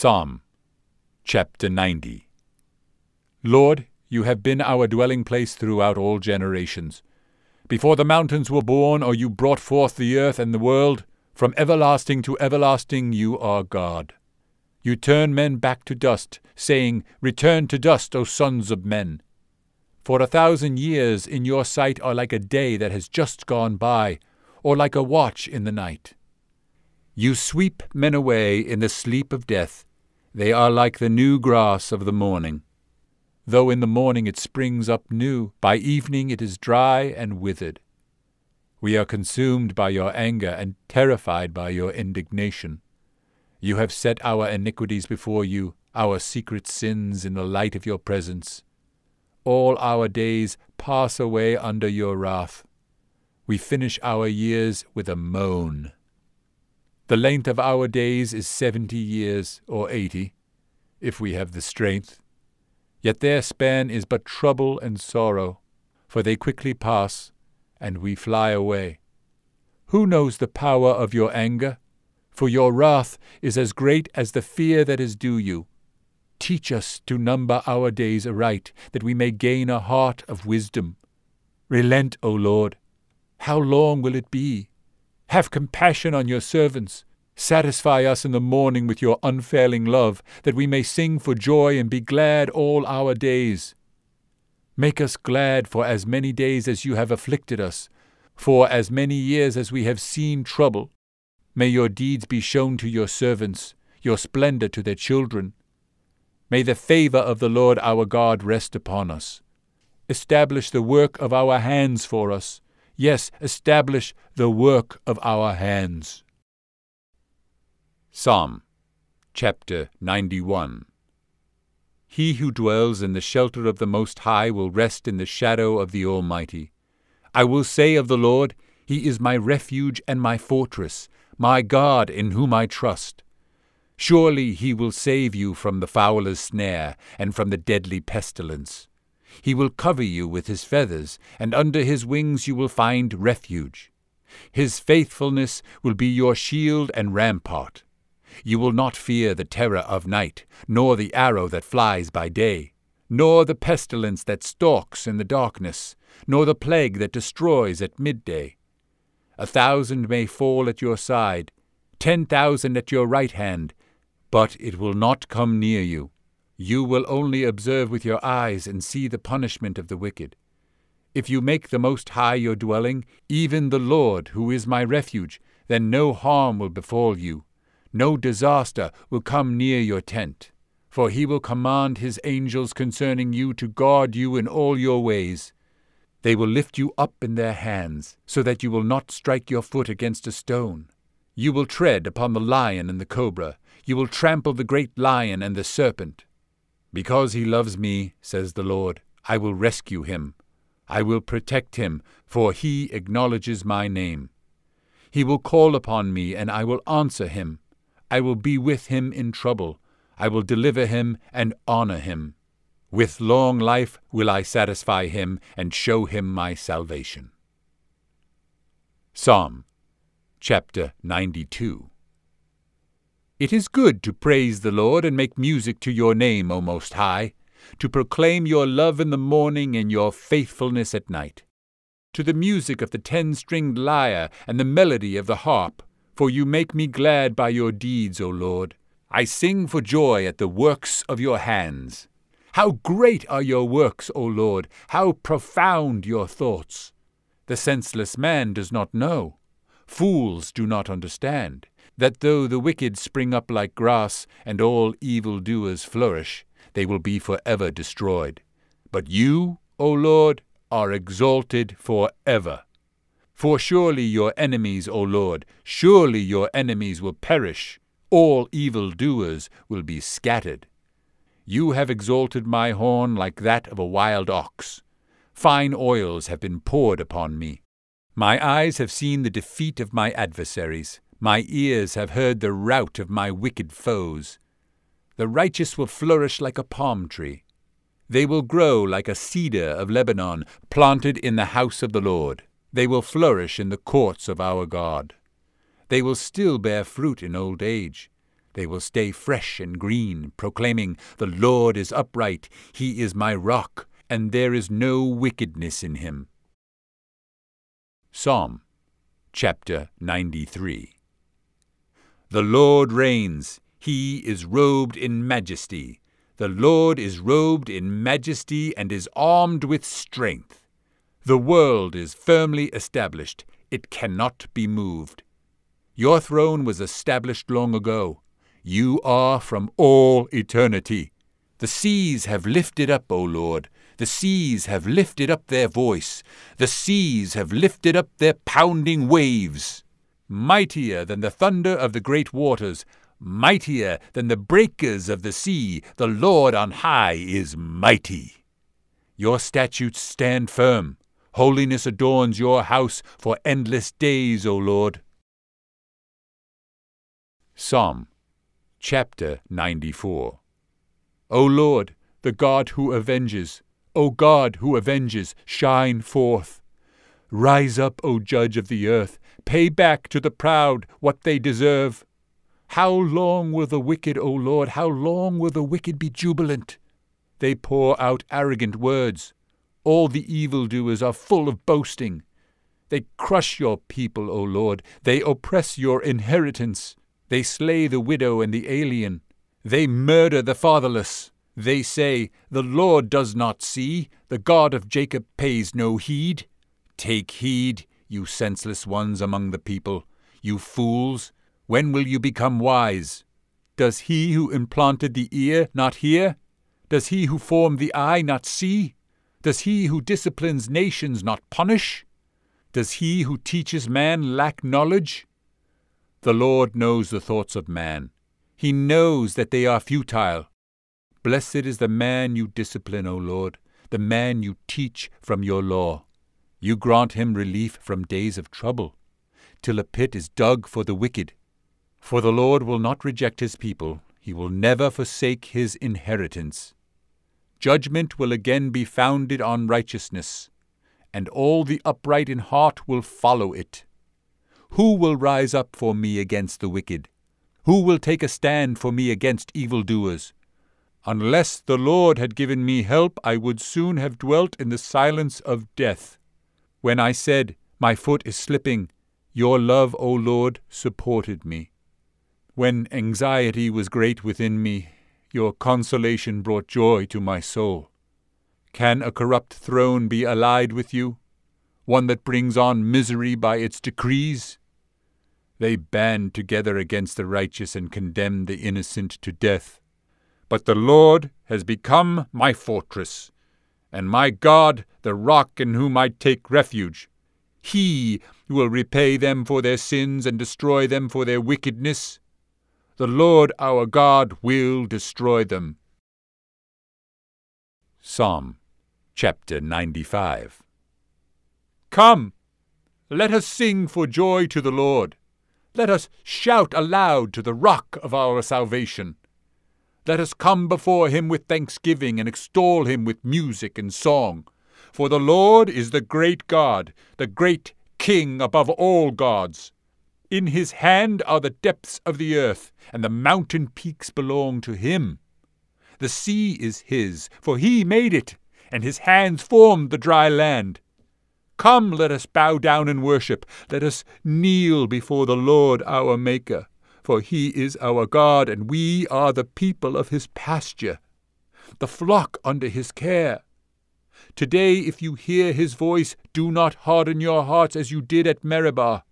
Psalm chapter 90 Lord, you have been our dwelling place throughout all generations. Before the mountains were born, or you brought forth the earth and the world, from everlasting to everlasting you are God. You turn men back to dust, saying, Return to dust, O sons of men. For a thousand years in your sight are like a day that has just gone by, or like a watch in the night. You sweep men away in the sleep of death. They are like the new grass of the morning. Though in the morning it springs up new, by evening it is dry and withered. We are consumed by your anger and terrified by your indignation. You have set our iniquities before you, our secret sins in the light of your presence. All our days pass away under your wrath. We finish our years with a moan. The length of our days is seventy years, or eighty, if we have the strength. Yet their span is but trouble and sorrow, for they quickly pass, and we fly away. Who knows the power of your anger? for your wrath is as great as the fear that is due you. Teach us to number our days aright, that we may gain a heart of wisdom. Relent, O Lord. How long will it be? Have compassion on your servants. Satisfy us in the morning with your unfailing love, that we may sing for joy and be glad all our days. Make us glad for as many days as you have afflicted us, for as many years as we have seen trouble. May your deeds be shown to your servants, your splendor to their children. May the favor of the Lord our God rest upon us. Establish the work of our hands for us. Yes, establish the work of our hands. Psalm chapter 91 He who dwells in the shelter of the Most High will rest in the shadow of the Almighty. I will say of the Lord, He is my refuge and my fortress my God in whom I trust. Surely he will save you from the fowler's snare and from the deadly pestilence. He will cover you with his feathers, and under his wings you will find refuge. His faithfulness will be your shield and rampart. You will not fear the terror of night, nor the arrow that flies by day, nor the pestilence that stalks in the darkness, nor the plague that destroys at midday. A thousand may fall at your side, ten thousand at your right hand, but it will not come near you. You will only observe with your eyes and see the punishment of the wicked. If you make the Most High your dwelling, even the Lord, who is my refuge, then no harm will befall you, no disaster will come near your tent. For he will command his angels concerning you to guard you in all your ways. They will lift you up in their hands, so that you will not strike your foot against a stone. You will tread upon the lion and the cobra. You will trample the great lion and the serpent. Because he loves me, says the Lord, I will rescue him. I will protect him, for he acknowledges my name. He will call upon me, and I will answer him. I will be with him in trouble. I will deliver him and honor him. With long life will I satisfy him and show him my salvation. Psalm chapter 92 It is good to praise the Lord and make music to your name, O Most High, to proclaim your love in the morning and your faithfulness at night, to the music of the ten stringed lyre and the melody of the harp, for you make me glad by your deeds, O Lord. I sing for joy at the works of your hands. How great are your works, O Lord! How profound your thoughts! The senseless man does not know. Fools do not understand that though the wicked spring up like grass, and all evil doers flourish, they will be for ever destroyed. But you, O Lord, are exalted for ever. For surely your enemies, O Lord, surely your enemies will perish, all evil doers will be scattered. You have exalted my horn like that of a wild ox. Fine oils have been poured upon me. My eyes have seen the defeat of my adversaries. My ears have heard the rout of my wicked foes. The righteous will flourish like a palm tree. They will grow like a cedar of Lebanon, planted in the house of the Lord. They will flourish in the courts of our God. They will still bear fruit in old age. They will stay fresh and green, proclaiming, The Lord is upright, He is my rock, and there is no wickedness in him. Psalm chapter 93 The Lord reigns, He is robed in majesty. The Lord is robed in majesty and is armed with strength. The world is firmly established, it cannot be moved. Your throne was established long ago. You are from all eternity. The seas have lifted up, O Lord. The seas have lifted up their voice. The seas have lifted up their pounding waves. Mightier than the thunder of the great waters, mightier than the breakers of the sea, the Lord on high is mighty. Your statutes stand firm. Holiness adorns your house for endless days, O Lord. Psalm Chapter 94 O Lord, the God who avenges, O God who avenges, shine forth. Rise up, O Judge of the earth, pay back to the proud what they deserve. How long will the wicked, O Lord, how long will the wicked be jubilant? They pour out arrogant words. All the evildoers are full of boasting. They crush your people, O Lord. They oppress your inheritance. They slay the widow and the alien. They murder the fatherless. They say, The Lord does not see, the God of Jacob pays no heed. Take heed, you senseless ones among the people, you fools. When will you become wise? Does he who implanted the ear not hear? Does he who formed the eye not see? Does he who disciplines nations not punish? Does he who teaches man lack knowledge? The Lord knows the thoughts of man. He knows that they are futile. Blessed is the man you discipline, O Lord, the man you teach from your law. You grant him relief from days of trouble, till a pit is dug for the wicked. For the Lord will not reject his people, he will never forsake his inheritance. Judgment will again be founded on righteousness, and all the upright in heart will follow it. Who will rise up for me against the wicked? Who will take a stand for me against evildoers? Unless the Lord had given me help, I would soon have dwelt in the silence of death. When I said, My foot is slipping, your love, O Lord, supported me. When anxiety was great within me, your consolation brought joy to my soul. Can a corrupt throne be allied with you? One that brings on misery by its decrees? They band together against the righteous and condemn the innocent to death. But the Lord has become my fortress, and my God the rock in whom I take refuge. He will repay them for their sins and destroy them for their wickedness. The Lord our God will destroy them. Psalm chapter 95 Come, let us sing for joy to the Lord. Let us shout aloud to the rock of our salvation. Let us come before him with thanksgiving and extol him with music and song. For the Lord is the great God, the great King above all gods. In his hand are the depths of the earth, and the mountain peaks belong to him. The sea is his, for he made it, and his hands formed the dry land. Come, let us bow down and worship. Let us kneel before the Lord our Maker. For he is our God, and we are the people of his pasture, the flock under his care. Today, if you hear his voice, do not harden your hearts as you did at Meribah,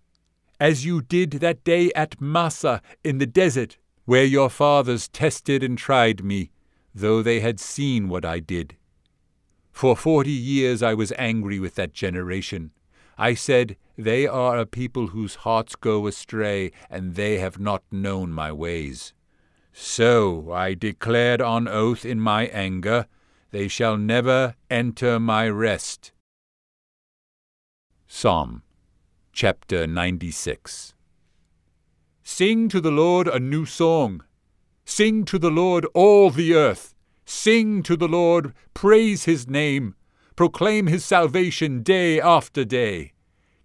as you did that day at Massah in the desert, where your fathers tested and tried me, though they had seen what I did. For forty years I was angry with that generation. I said, They are a people whose hearts go astray, and they have not known my ways. So I declared on oath in my anger, They shall never enter my rest. Psalm chapter 96 Sing to the Lord a new song. Sing to the Lord all the earth. Sing to the Lord, praise his name, proclaim his salvation day after day.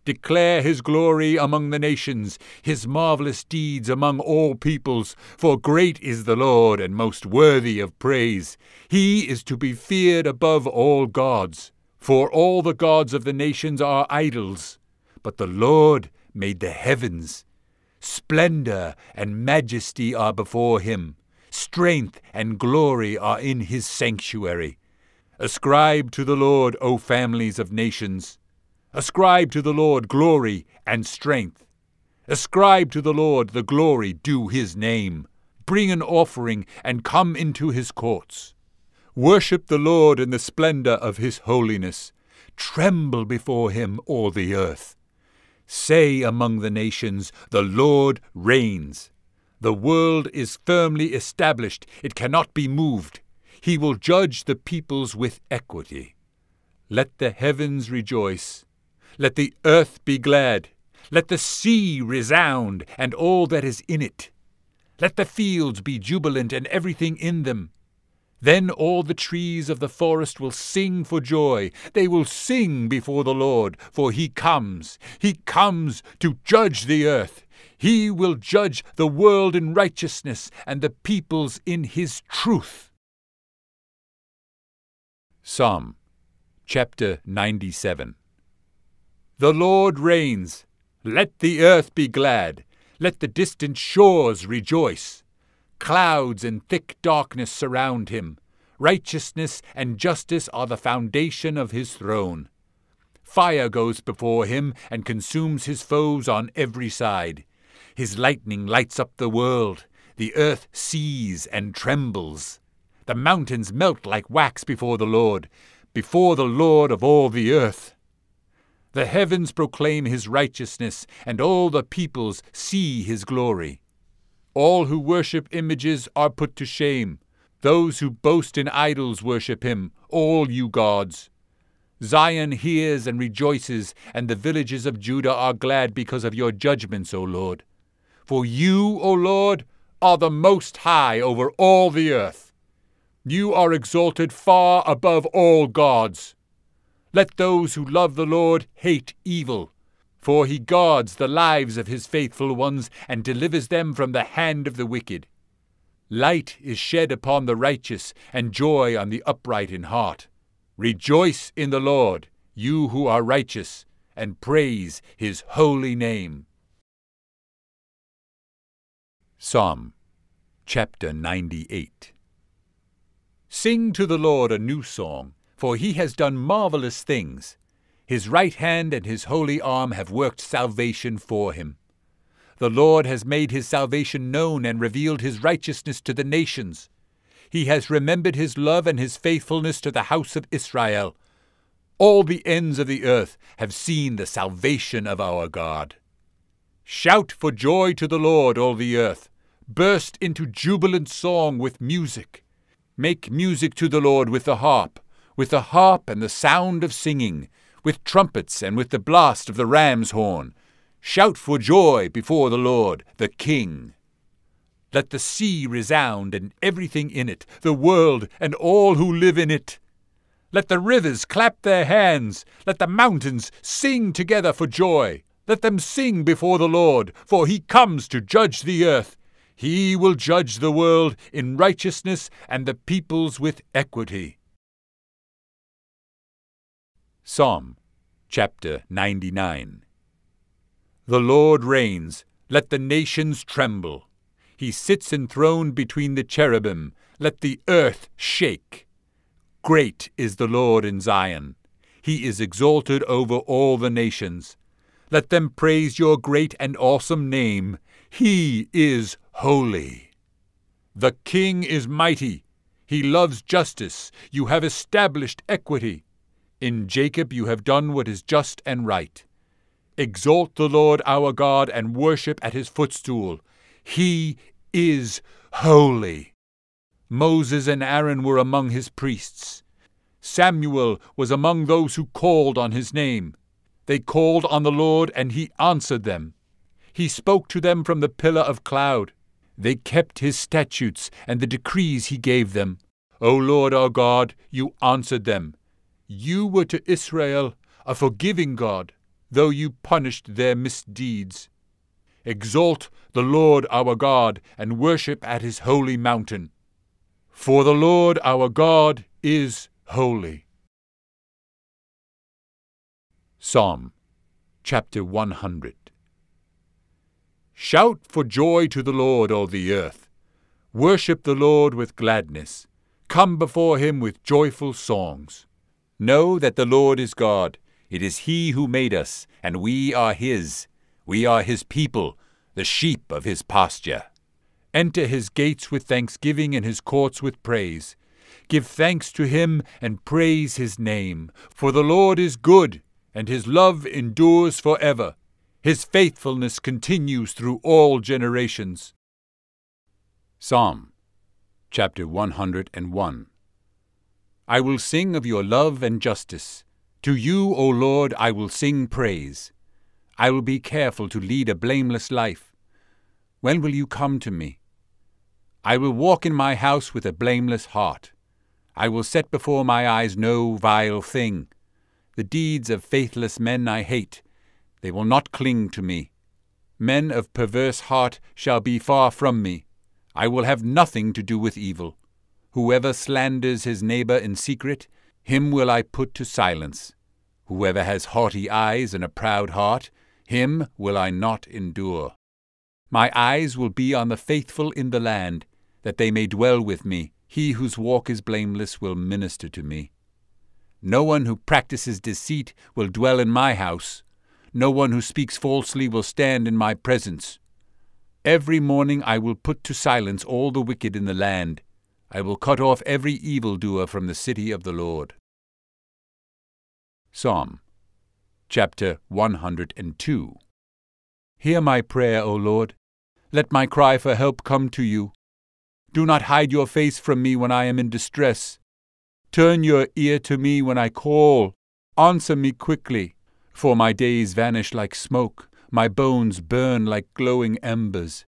Declare his glory among the nations, his marvellous deeds among all peoples. For great is the Lord, and most worthy of praise. He is to be feared above all gods. For all the gods of the nations are idols, but the Lord made the heavens. Splendor and majesty are before him. Strength and glory are in his sanctuary. Ascribe to the Lord, O families of nations. Ascribe to the Lord glory and strength. Ascribe to the Lord the glory due his name. Bring an offering and come into his courts. Worship the Lord in the splendor of his holiness. Tremble before him, all the earth. Say among the nations, The Lord reigns. The world is firmly established, it cannot be moved. He will judge the peoples with equity. Let the heavens rejoice let the earth be glad. Let the sea resound, and all that is in it. Let the fields be jubilant, and everything in them. Then all the trees of the forest will sing for joy. They will sing before the Lord, for he comes. He comes to judge the earth. He will judge the world in righteousness, and the peoples in his truth. Psalm chapter 97 the Lord reigns. Let the earth be glad. Let the distant shores rejoice. Clouds and thick darkness surround him. Righteousness and justice are the foundation of his throne. Fire goes before him and consumes his foes on every side. His lightning lights up the world. The earth sees and trembles. The mountains melt like wax before the Lord, before the Lord of all the earth. The heavens proclaim his righteousness, and all the peoples see his glory. All who worship images are put to shame. Those who boast in idols worship him, all you gods. Zion hears and rejoices, and the villages of Judah are glad because of your judgments, O Lord. For you, O Lord, are the most high over all the earth. You are exalted far above all gods. Let those who love the Lord hate evil, for he guards the lives of his faithful ones and delivers them from the hand of the wicked. Light is shed upon the righteous, and joy on the upright in heart. Rejoice in the Lord, you who are righteous, and praise his holy name. Psalm chapter 98 Sing to the Lord a new song for he has done marvelous things. His right hand and his holy arm have worked salvation for him. The Lord has made his salvation known and revealed his righteousness to the nations. He has remembered his love and his faithfulness to the house of Israel. All the ends of the earth have seen the salvation of our God. Shout for joy to the Lord, all the earth. Burst into jubilant song with music. Make music to the Lord with the harp with the harp and the sound of singing, with trumpets and with the blast of the ram's horn. Shout for joy before the Lord, the King. Let the sea resound and everything in it, the world and all who live in it. Let the rivers clap their hands, let the mountains sing together for joy. Let them sing before the Lord, for he comes to judge the earth. He will judge the world in righteousness and the peoples with equity. Psalm chapter 99 The Lord reigns, let the nations tremble. He sits enthroned between the cherubim, let the earth shake. Great is the Lord in Zion. He is exalted over all the nations. Let them praise your great and awesome name. He is holy. The King is mighty. He loves justice. You have established equity. In Jacob you have done what is just and right. Exalt the Lord our God and worship at his footstool. He is holy. Moses and Aaron were among his priests. Samuel was among those who called on his name. They called on the Lord, and he answered them. He spoke to them from the pillar of cloud. They kept his statutes and the decrees he gave them. O Lord our God, you answered them. You were to Israel a forgiving God. though you punished their misdeeds. Exalt the Lord our God, and worship at his holy mountain. For the Lord our God is holy. Psalm chapter 100 Shout for joy to the Lord, all the earth. Worship the Lord with gladness. Come before him with joyful songs. Know that the Lord is God. It is he who made us, and we are his. We are his people, the sheep of his pasture. Enter his gates with thanksgiving and his courts with praise. Give thanks to him and praise his name. For the Lord is good, and his love endures for ever. His faithfulness continues through all generations. Psalm chapter 101 I will sing of your love and justice. To you, O Lord, I will sing praise. I will be careful to lead a blameless life. When will you come to me? I will walk in my house with a blameless heart. I will set before my eyes no vile thing. The deeds of faithless men I hate. They will not cling to me. Men of perverse heart shall be far from me. I will have nothing to do with evil. Whoever slanders his neighbor in secret, him will I put to silence. Whoever has haughty eyes and a proud heart, him will I not endure. My eyes will be on the faithful in the land, that they may dwell with me. He whose walk is blameless will minister to me. No one who practices deceit will dwell in my house. No one who speaks falsely will stand in my presence. Every morning I will put to silence all the wicked in the land. I will cut off every evildoer from the city of the Lord. Psalm chapter 102 Hear my prayer, O Lord. Let my cry for help come to you. Do not hide your face from me when I am in distress. Turn your ear to me when I call. Answer me quickly, for my days vanish like smoke, my bones burn like glowing embers.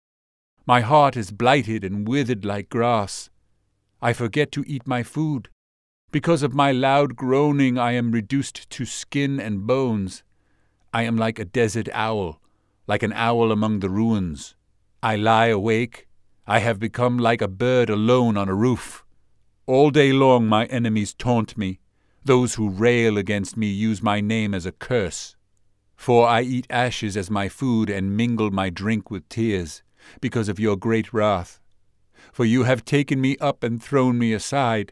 My heart is blighted and withered like grass. I forget to eat my food. Because of my loud groaning, I am reduced to skin and bones. I am like a desert owl, like an owl among the ruins. I lie awake. I have become like a bird alone on a roof. All day long my enemies taunt me. Those who rail against me use my name as a curse. For I eat ashes as my food and mingle my drink with tears, because of your great wrath for you have taken me up and thrown me aside.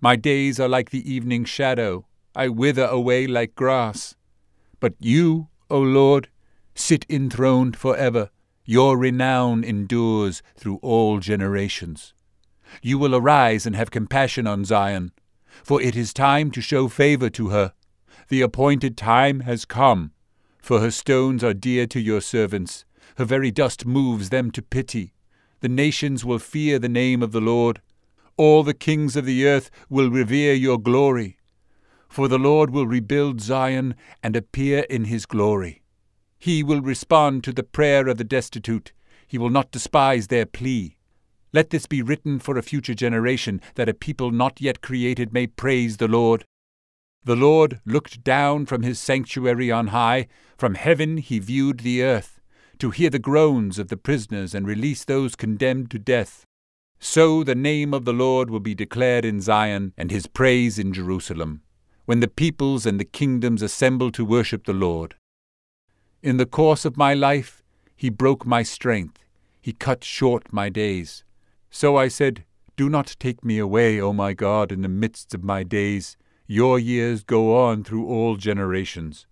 My days are like the evening shadow, I wither away like grass. But you, O Lord, sit enthroned for ever. Your renown endures through all generations. You will arise and have compassion on Zion, for it is time to show favor to her. The appointed time has come, for her stones are dear to your servants. Her very dust moves them to pity. The nations will fear the name of the Lord. All the kings of the earth will revere your glory. For the Lord will rebuild Zion and appear in his glory. He will respond to the prayer of the destitute. He will not despise their plea. Let this be written for a future generation, that a people not yet created may praise the Lord. The Lord looked down from his sanctuary on high. From heaven he viewed the earth to hear the groans of the prisoners and release those condemned to death. So the name of the Lord will be declared in Zion, and his praise in Jerusalem, when the peoples and the kingdoms assemble to worship the Lord. In the course of my life he broke my strength, he cut short my days. So I said, Do not take me away, O my God, in the midst of my days. Your years go on through all generations.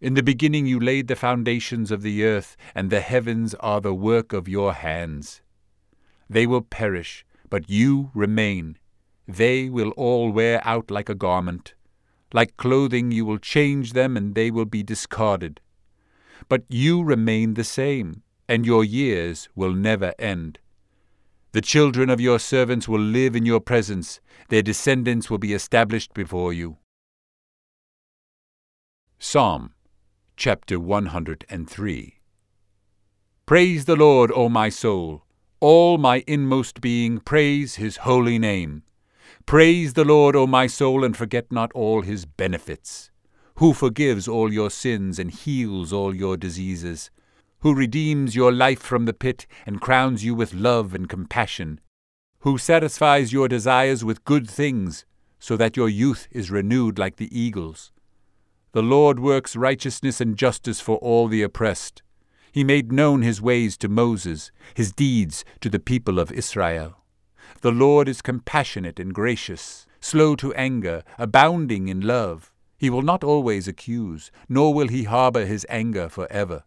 In the beginning you laid the foundations of the earth, and the heavens are the work of your hands. They will perish, but you remain. They will all wear out like a garment. Like clothing you will change them, and they will be discarded. But you remain the same, and your years will never end. The children of your servants will live in your presence, their descendants will be established before you. Psalm chapter 103. Praise the Lord, O my soul. All my inmost being, praise his holy name. Praise the Lord, O my soul, and forget not all his benefits, who forgives all your sins and heals all your diseases, who redeems your life from the pit and crowns you with love and compassion, who satisfies your desires with good things, so that your youth is renewed like the eagles. The Lord works righteousness and justice for all the oppressed. He made known his ways to Moses, his deeds to the people of Israel. The Lord is compassionate and gracious, slow to anger, abounding in love. He will not always accuse, nor will he harbor his anger for ever.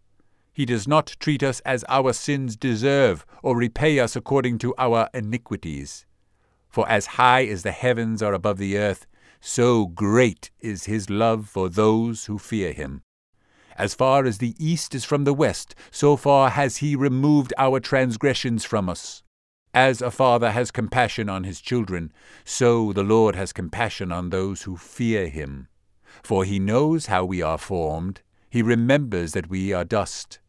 He does not treat us as our sins deserve, or repay us according to our iniquities. For as high as the heavens are above the earth, so great is his love for those who fear him. As far as the east is from the west, so far has he removed our transgressions from us. As a father has compassion on his children, so the Lord has compassion on those who fear him. For he knows how we are formed, he remembers that we are dust.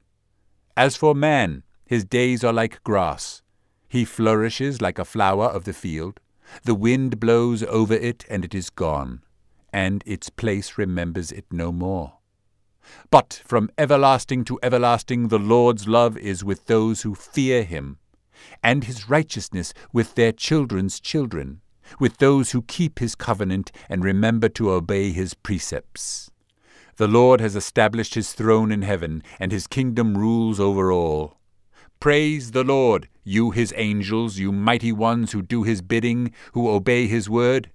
As for man, his days are like grass. He flourishes like a flower of the field. The wind blows over it, and it is gone, and its place remembers it no more. But from everlasting to everlasting the Lord's love is with those who fear him, and his righteousness with their children's children, with those who keep his covenant and remember to obey his precepts. The Lord has established his throne in heaven, and his kingdom rules over all. Praise the Lord, you his angels, you mighty ones who do his bidding, who obey his word.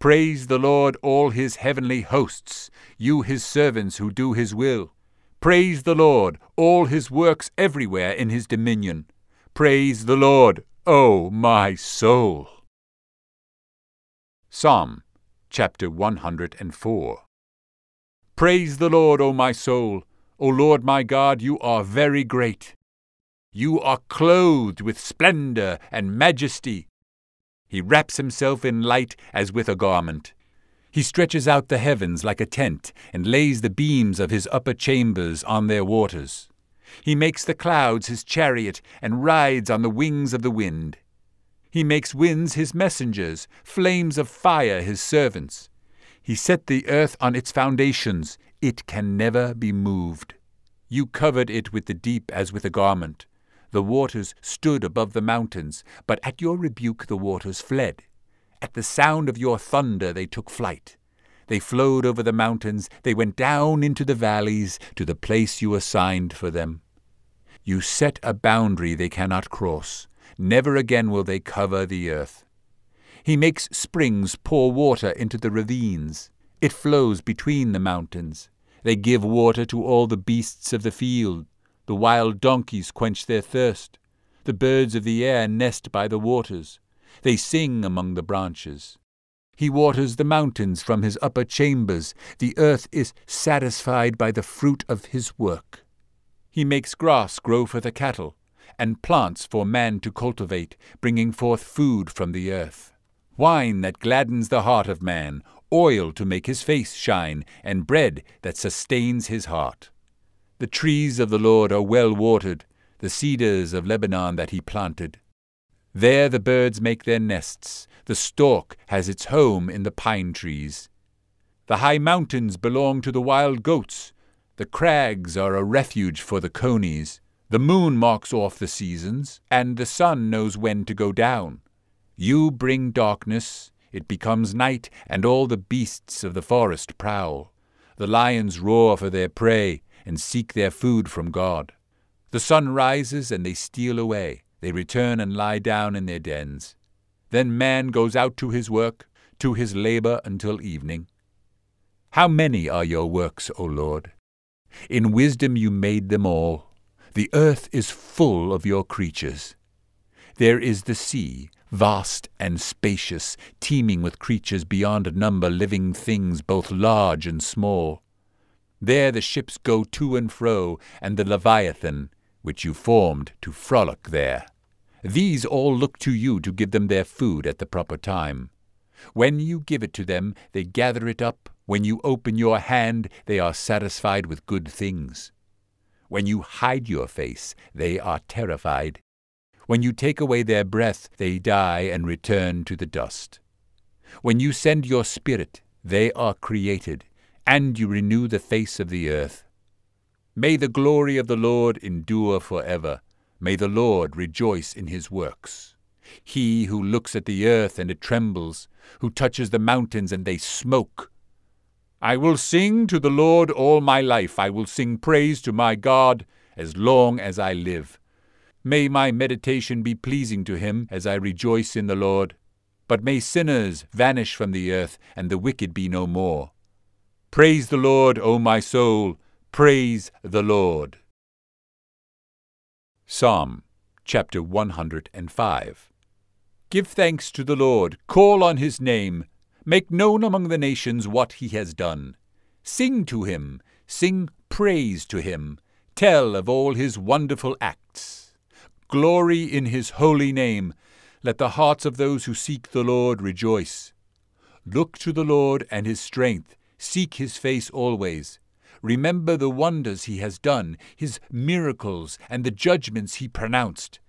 Praise the Lord, all his heavenly hosts, you his servants who do his will. Praise the Lord, all his works everywhere in his dominion. Praise the Lord, O my soul. Psalm chapter 104 Praise the Lord, O my soul. O Lord my God, you are very great. You are clothed with splendor and majesty. He wraps himself in light as with a garment. He stretches out the heavens like a tent, and lays the beams of his upper chambers on their waters. He makes the clouds his chariot, and rides on the wings of the wind. He makes winds his messengers, flames of fire his servants. He set the earth on its foundations. It can never be moved. You covered it with the deep as with a garment. The waters stood above the mountains, but at your rebuke the waters fled. At the sound of your thunder they took flight. They flowed over the mountains, they went down into the valleys, to the place you assigned for them. You set a boundary they cannot cross. Never again will they cover the earth. He makes springs pour water into the ravines. It flows between the mountains. They give water to all the beasts of the field. The wild donkeys quench their thirst. The birds of the air nest by the waters. They sing among the branches. He waters the mountains from his upper chambers. The earth is satisfied by the fruit of his work. He makes grass grow for the cattle, and plants for man to cultivate, bringing forth food from the earth wine that gladdens the heart of man, oil to make his face shine, and bread that sustains his heart. The trees of the Lord are well watered, the cedars of Lebanon that he planted. There the birds make their nests, the stork has its home in the pine trees. The high mountains belong to the wild goats, the crags are a refuge for the conies. The moon marks off the seasons, and the sun knows when to go down. You bring darkness, it becomes night, and all the beasts of the forest prowl. The lions roar for their prey, and seek their food from God. The sun rises, and they steal away. They return and lie down in their dens. Then man goes out to his work, to his labor until evening. How many are your works, O Lord? In wisdom you made them all. The earth is full of your creatures. There is the sea, vast and spacious, teeming with creatures beyond number, living things both large and small. There the ships go to and fro, and the Leviathan, which you formed to frolic there. These all look to you to give them their food at the proper time. When you give it to them, they gather it up. When you open your hand, they are satisfied with good things. When you hide your face, they are terrified. When you take away their breath, they die and return to the dust. When you send your Spirit, they are created, and you renew the face of the earth. May the glory of the Lord endure for ever. May the Lord rejoice in his works. He who looks at the earth and it trembles, who touches the mountains and they smoke. I will sing to the Lord all my life. I will sing praise to my God as long as I live. May my meditation be pleasing to him as I rejoice in the Lord. But may sinners vanish from the earth, and the wicked be no more. Praise the Lord, O my soul. Praise the Lord. Psalm chapter 105 Give thanks to the Lord, call on his name, make known among the nations what he has done. Sing to him, sing praise to him, tell of all his wonderful acts. Glory in his holy name. Let the hearts of those who seek the Lord rejoice. Look to the Lord and his strength, seek his face always. Remember the wonders he has done, his miracles, and the judgments he pronounced.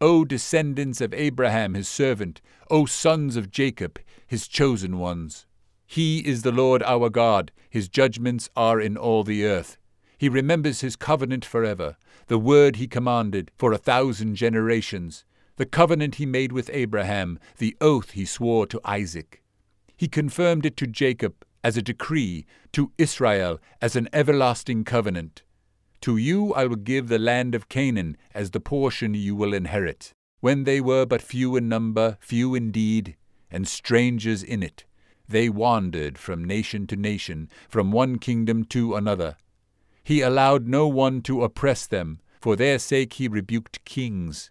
O descendants of Abraham his servant, O sons of Jacob, his chosen ones. He is the Lord our God, his judgments are in all the earth. He remembers his covenant forever, the word he commanded for a thousand generations, the covenant he made with Abraham, the oath he swore to Isaac. He confirmed it to Jacob as a decree, to Israel as an everlasting covenant. To you I will give the land of Canaan as the portion you will inherit, when they were but few in number, few indeed, and strangers in it. They wandered from nation to nation, from one kingdom to another. He allowed no one to oppress them, for their sake he rebuked kings.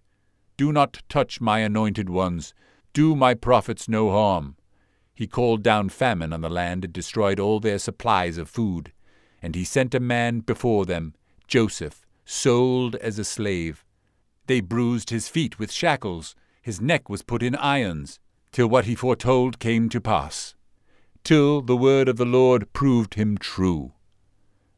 Do not touch my anointed ones, do my prophets no harm. He called down famine on the land and destroyed all their supplies of food. And he sent a man before them, Joseph, sold as a slave. They bruised his feet with shackles, his neck was put in irons, till what he foretold came to pass, till the word of the Lord proved him true.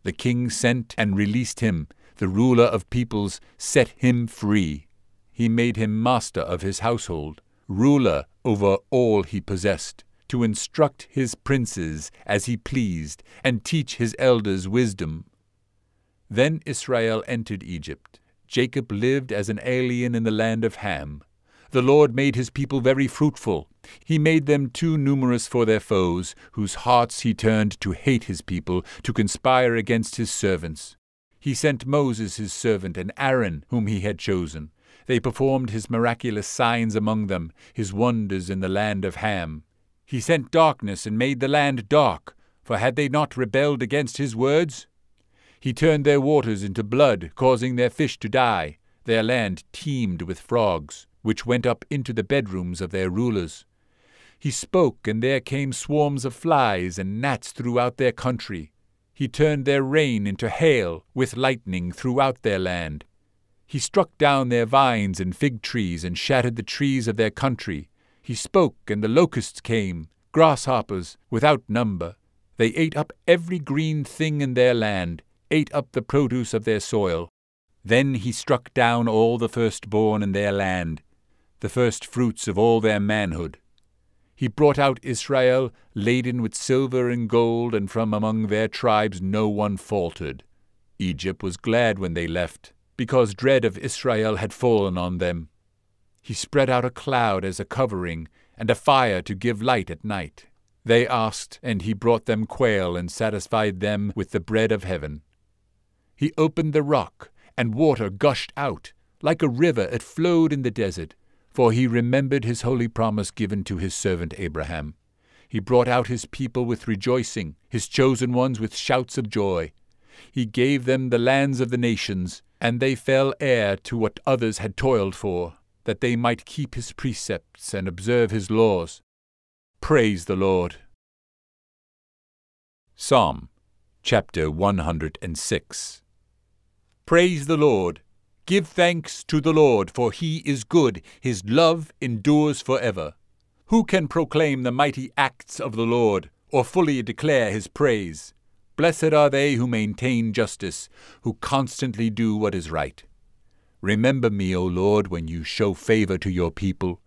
The king sent and released him, the ruler of peoples set him free. He made him master of his household, ruler over all he possessed to instruct his princes as he pleased, and teach his elders wisdom. Then Israel entered Egypt. Jacob lived as an alien in the land of Ham. The Lord made his people very fruitful. He made them too numerous for their foes, whose hearts he turned to hate his people, to conspire against his servants. He sent Moses his servant, and Aaron, whom he had chosen. They performed his miraculous signs among them, his wonders in the land of Ham. He sent darkness and made the land dark, for had they not rebelled against his words? He turned their waters into blood, causing their fish to die. Their land teemed with frogs, which went up into the bedrooms of their rulers. He spoke, and there came swarms of flies and gnats throughout their country. He turned their rain into hail, with lightning throughout their land. He struck down their vines and fig trees, and shattered the trees of their country. He spoke, and the locusts came, grasshoppers without number. They ate up every green thing in their land, ate up the produce of their soil. Then he struck down all the firstborn in their land, the first fruits of all their manhood. He brought out Israel laden with silver and gold, and from among their tribes no one faltered. Egypt was glad when they left, because dread of Israel had fallen on them. He spread out a cloud as a covering, and a fire to give light at night. They asked, and he brought them quail, and satisfied them with the bread of heaven. He opened the rock, and water gushed out. Like a river it flowed in the desert, for he remembered his holy promise given to his servant Abraham. He brought out his people with rejoicing, his chosen ones with shouts of joy. He gave them the lands of the nations, and they fell heir to what others had toiled for that they might keep his precepts and observe his laws. Praise the Lord. Psalm chapter 106 Praise the Lord. Give thanks to the Lord, for he is good, his love endures for ever. Who can proclaim the mighty acts of the Lord, or fully declare his praise? Blessed are they who maintain justice, who constantly do what is right. Remember me, O Lord, when you show favor to your people.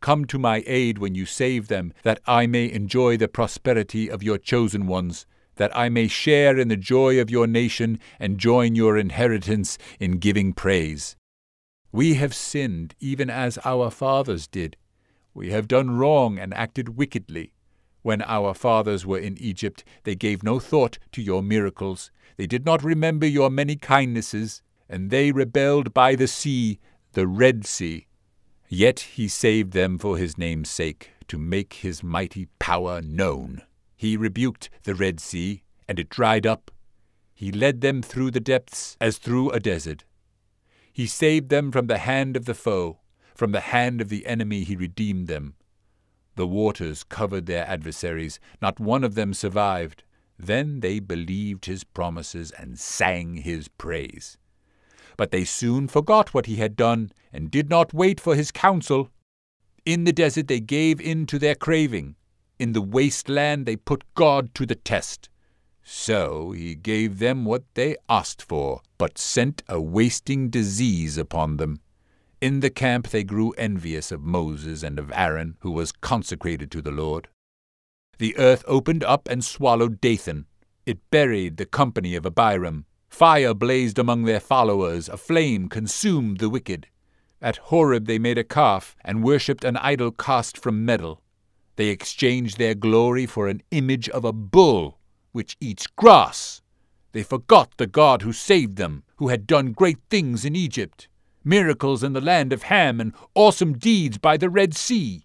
Come to my aid when you save them, that I may enjoy the prosperity of your chosen ones, that I may share in the joy of your nation and join your inheritance in giving praise. We have sinned even as our fathers did. We have done wrong and acted wickedly. When our fathers were in Egypt, they gave no thought to your miracles. They did not remember your many kindnesses, and they rebelled by the sea, the Red Sea. Yet he saved them for his name's sake, to make his mighty power known. He rebuked the Red Sea, and it dried up. He led them through the depths as through a desert. He saved them from the hand of the foe, from the hand of the enemy he redeemed them. The waters covered their adversaries, not one of them survived. Then they believed his promises and sang his praise. But they soon forgot what he had done, and did not wait for his counsel. In the desert they gave in to their craving. In the waste land they put God to the test. So he gave them what they asked for, but sent a wasting disease upon them. In the camp they grew envious of Moses and of Aaron, who was consecrated to the Lord. The earth opened up and swallowed Dathan. It buried the company of Abiram. Fire blazed among their followers, a flame consumed the wicked. At Horeb they made a calf, and worshipped an idol cast from metal. They exchanged their glory for an image of a bull which eats grass. They forgot the God who saved them, who had done great things in Egypt, miracles in the land of Ham, and awesome deeds by the Red Sea.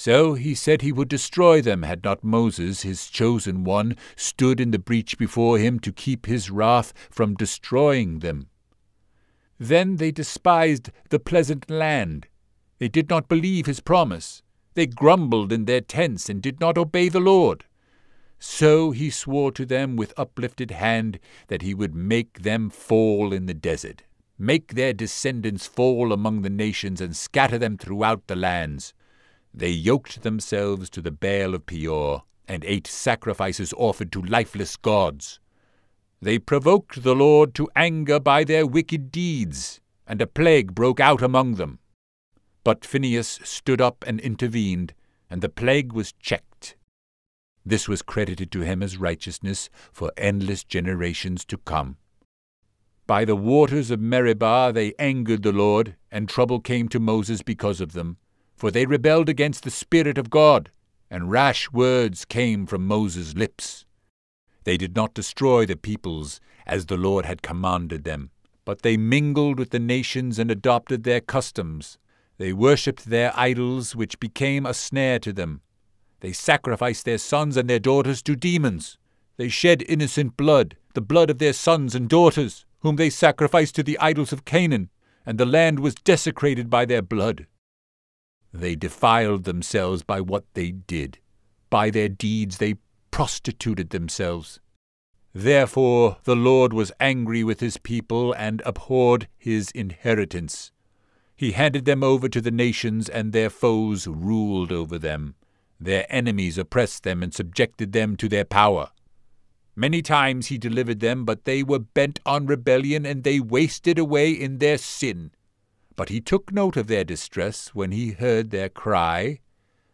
So he said he would destroy them had not Moses, his chosen one, stood in the breach before him to keep his wrath from destroying them. Then they despised the pleasant land. They did not believe his promise. They grumbled in their tents and did not obey the Lord. So he swore to them with uplifted hand that he would make them fall in the desert, make their descendants fall among the nations, and scatter them throughout the lands. They yoked themselves to the Baal of Peor, and ate sacrifices offered to lifeless gods. They provoked the Lord to anger by their wicked deeds, and a plague broke out among them. But Phinehas stood up and intervened, and the plague was checked. This was credited to him as righteousness for endless generations to come. By the waters of Meribah they angered the Lord, and trouble came to Moses because of them, for they rebelled against the Spirit of God, and rash words came from Moses' lips. They did not destroy the peoples as the Lord had commanded them, but they mingled with the nations and adopted their customs. They worshipped their idols, which became a snare to them. They sacrificed their sons and their daughters to demons. They shed innocent blood, the blood of their sons and daughters, whom they sacrificed to the idols of Canaan, and the land was desecrated by their blood. They defiled themselves by what they did. By their deeds they prostituted themselves. Therefore the Lord was angry with his people and abhorred his inheritance. He handed them over to the nations, and their foes ruled over them. Their enemies oppressed them and subjected them to their power. Many times he delivered them, but they were bent on rebellion, and they wasted away in their sin. But he took note of their distress when he heard their cry.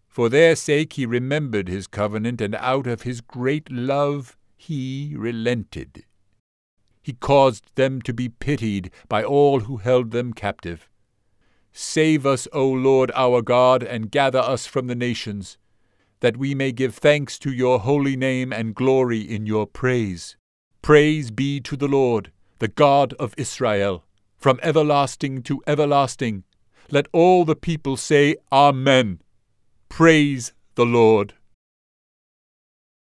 For their sake he remembered his covenant, and out of his great love he relented. He caused them to be pitied by all who held them captive. Save us, O Lord our God, and gather us from the nations that we may give thanks to your holy name and glory in your praise. Praise be to the Lord, the God of Israel, from everlasting to everlasting. Let all the people say, Amen. Praise the Lord.